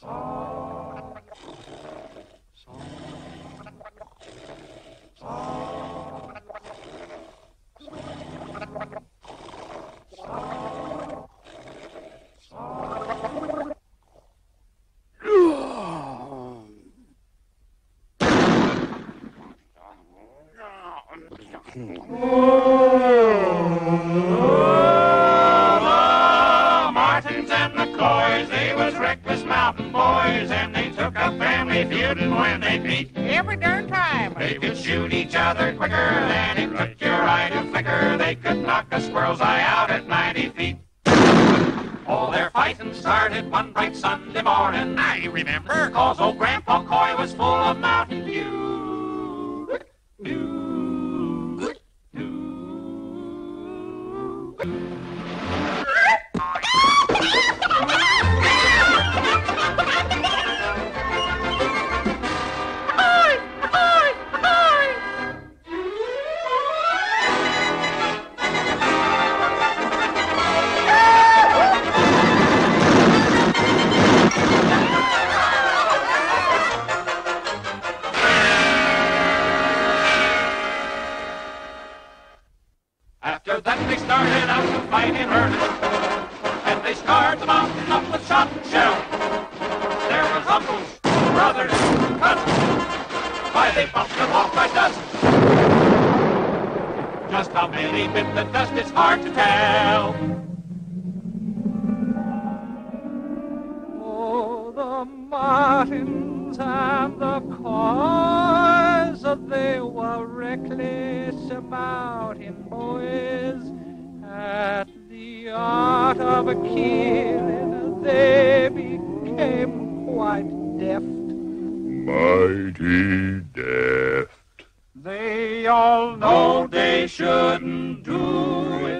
the And the Coys, they was reckless mountain boys, and they took a family feudin' when they beat. Every darn time. They could shoot each other quicker than it took your eye to flicker. They could knock a squirrel's eye out at 90 feet. All their fighting started one bright Sunday morning. I remember, cause old Grandpa Coy was full of Mountain Dew. Dew. After they started out to fight in earnest, and they scarred the mountain up with shot and shell. There was uncles, brothers, cousins, why they bumped them off by dozens. Just how many bit the dust is hard to tell. Oh, the Martins and the Coys, they were reckless mountain boys. At the art of a killing, they became quite deft. Mighty deft. They all know they shouldn't do it.